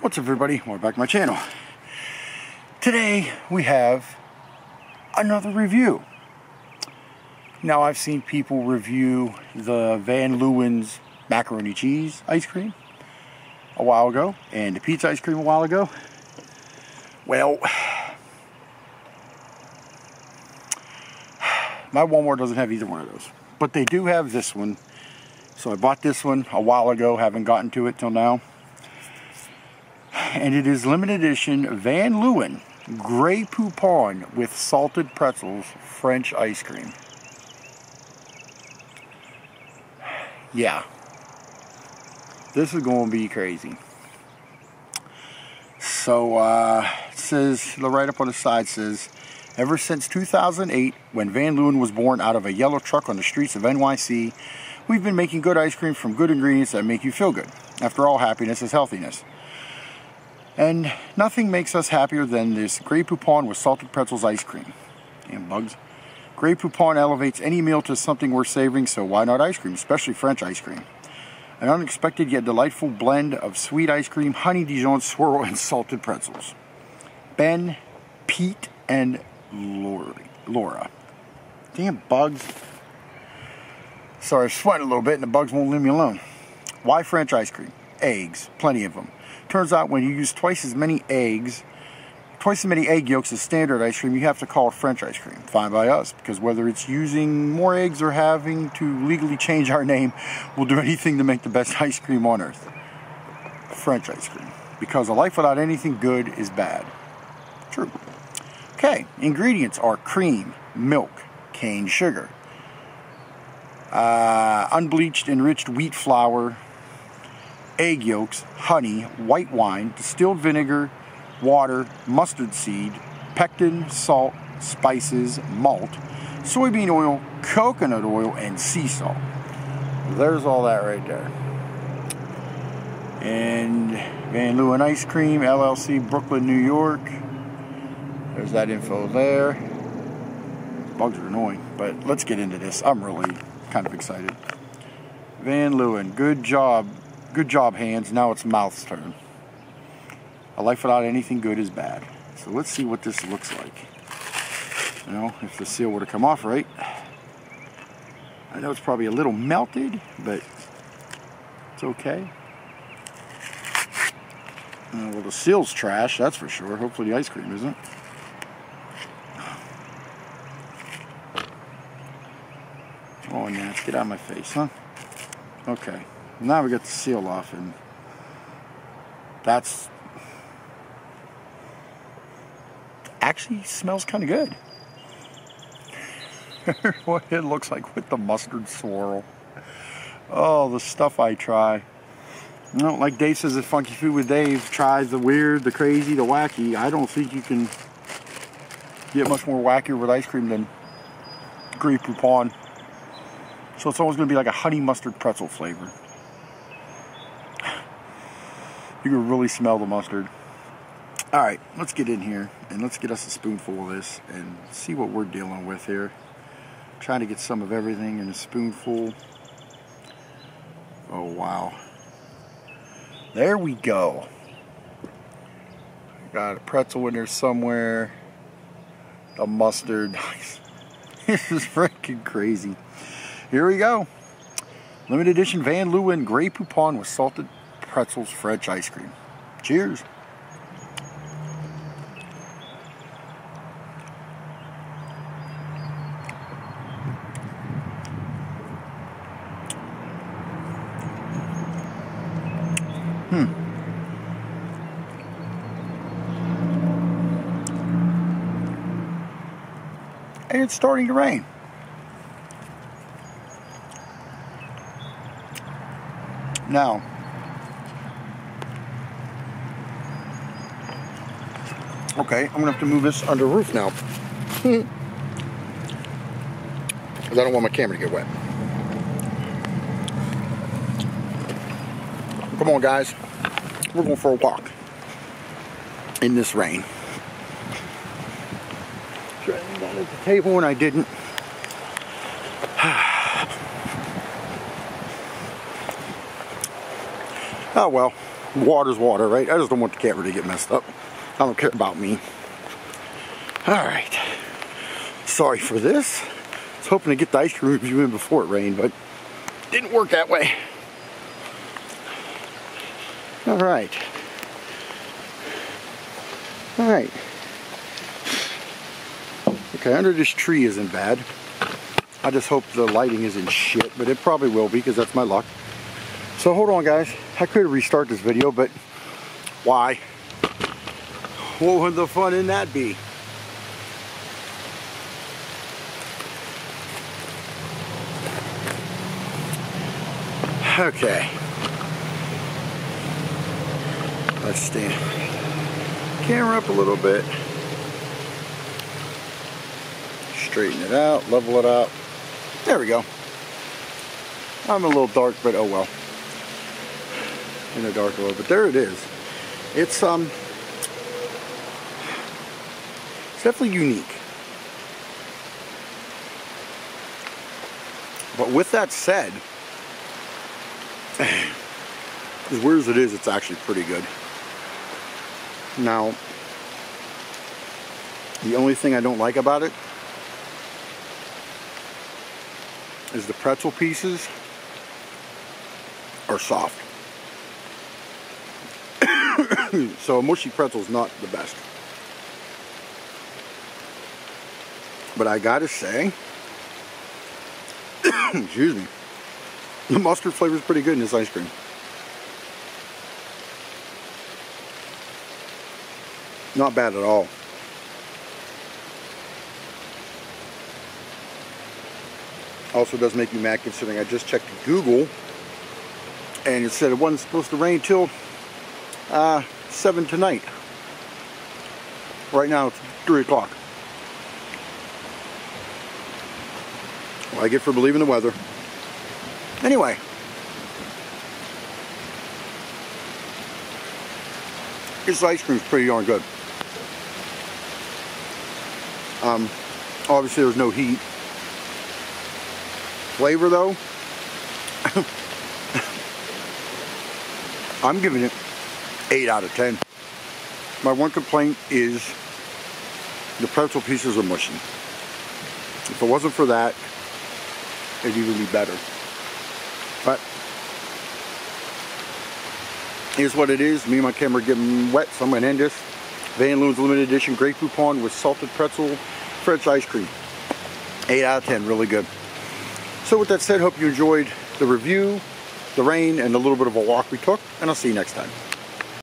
What's up everybody? Welcome back to my channel. Today we have another review. Now I've seen people review the Van Leeuwen's macaroni cheese ice cream a while ago and the pizza ice cream a while ago. Well, my Walmart doesn't have either one of those. But they do have this one. So I bought this one a while ago, haven't gotten to it till now and it is limited edition Van Leeuwen Grey Poupon with salted pretzels French ice cream. Yeah, this is going to be crazy. So uh, it says the write up on the side says, ever since 2008, when Van Leeuwen was born out of a yellow truck on the streets of NYC, we've been making good ice cream from good ingredients that make you feel good. After all, happiness is healthiness. And nothing makes us happier than this Grey Poupon with salted pretzels ice cream. Damn bugs. Grey Poupon elevates any meal to something worth savoring, so why not ice cream, especially French ice cream? An unexpected yet delightful blend of sweet ice cream, honey Dijon swirl, and salted pretzels. Ben, Pete, and Laura. Damn bugs. Sorry, I'm sweating a little bit and the bugs won't leave me alone. Why French ice cream? Eggs, plenty of them. Turns out when you use twice as many eggs, twice as many egg yolks as standard ice cream, you have to call it French ice cream. Fine by us, because whether it's using more eggs or having to legally change our name, we'll do anything to make the best ice cream on earth. French ice cream. Because a life without anything good is bad. True. Okay, ingredients are cream, milk, cane sugar, uh, unbleached enriched wheat flour, egg yolks, honey, white wine, distilled vinegar, water, mustard seed, pectin, salt, spices, malt, soybean oil, coconut oil, and sea salt. There's all that right there. And Van Leeuwen Ice Cream, LLC, Brooklyn, New York. There's that info there. Bugs are annoying, but let's get into this. I'm really kind of excited. Van Leeuwen, good job Good job, hands. Now it's mouth's turn. A life without anything good is bad. So let's see what this looks like. You know, if the seal were to come off right. I know it's probably a little melted, but it's okay. Uh, well, the seal's trash, that's for sure. Hopefully the ice cream isn't. Oh, Gnats, get out of my face, huh? Okay. Now we got the seal off and that's actually smells kind of good. what it looks like with the mustard swirl. Oh, the stuff I try. You know, like Dave says at Funky Food with Dave, tries the weird, the crazy, the wacky. I don't think you can get much more wackier with ice cream than Grey Poupon. So it's always going to be like a honey mustard pretzel flavor. You can really smell the mustard. All right, let's get in here and let's get us a spoonful of this and see what we're dealing with here. trying to get some of everything in a spoonful. Oh, wow. There we go. Got a pretzel in there somewhere. A mustard. this is freaking crazy. Here we go. Limited edition Van Leeuwen Grey Poupon with salted pretzels French ice cream. Cheers. Hmm. And it's starting to rain. Now, Okay, I'm gonna have to move this under roof now. Hmm. Because I don't want my camera to get wet. Come on, guys. We're going for a walk in this rain. Trying down at the table and I didn't. oh well, water's water, right? I just don't want the camera to get messed up. I don't care about me. All right. Sorry for this. I was hoping to get the ice cream review in before it rained, but didn't work that way. All right. All right. Okay, under this tree isn't bad. I just hope the lighting isn't shit, but it probably will be because that's my luck. So hold on guys, I could restart this video, but why? What would the fun in that be? Okay. Let's stand camera up a little bit. Straighten it out, level it out. There we go. I'm a little dark, but oh well. In the dark a little, but there it is. It's um, it's definitely unique. But with that said, as weird as it is, it's actually pretty good. Now, the only thing I don't like about it is the pretzel pieces are soft. so a mushy pretzel is not the best. But I gotta say, excuse me, the mustard flavor is pretty good in this ice cream. Not bad at all. Also does make me mad considering I just checked Google and it said it wasn't supposed to rain till uh, 7 tonight. Right now it's 3 o'clock. Well, I get for believing the weather. Anyway. This ice cream's pretty darn good. Um, obviously there's no heat. Flavor though, I'm giving it 8 out of 10. My one complaint is the pretzel pieces are mushy. If it wasn't for that, it'd even be better. But here's what it is. Me and my camera getting wet, so I'm to end this. Van Loon's limited edition Grey Poupon with salted pretzel French ice cream. 8 out of 10, really good. So with that said, hope you enjoyed the review, the rain, and a little bit of a walk we took, and I'll see you next time.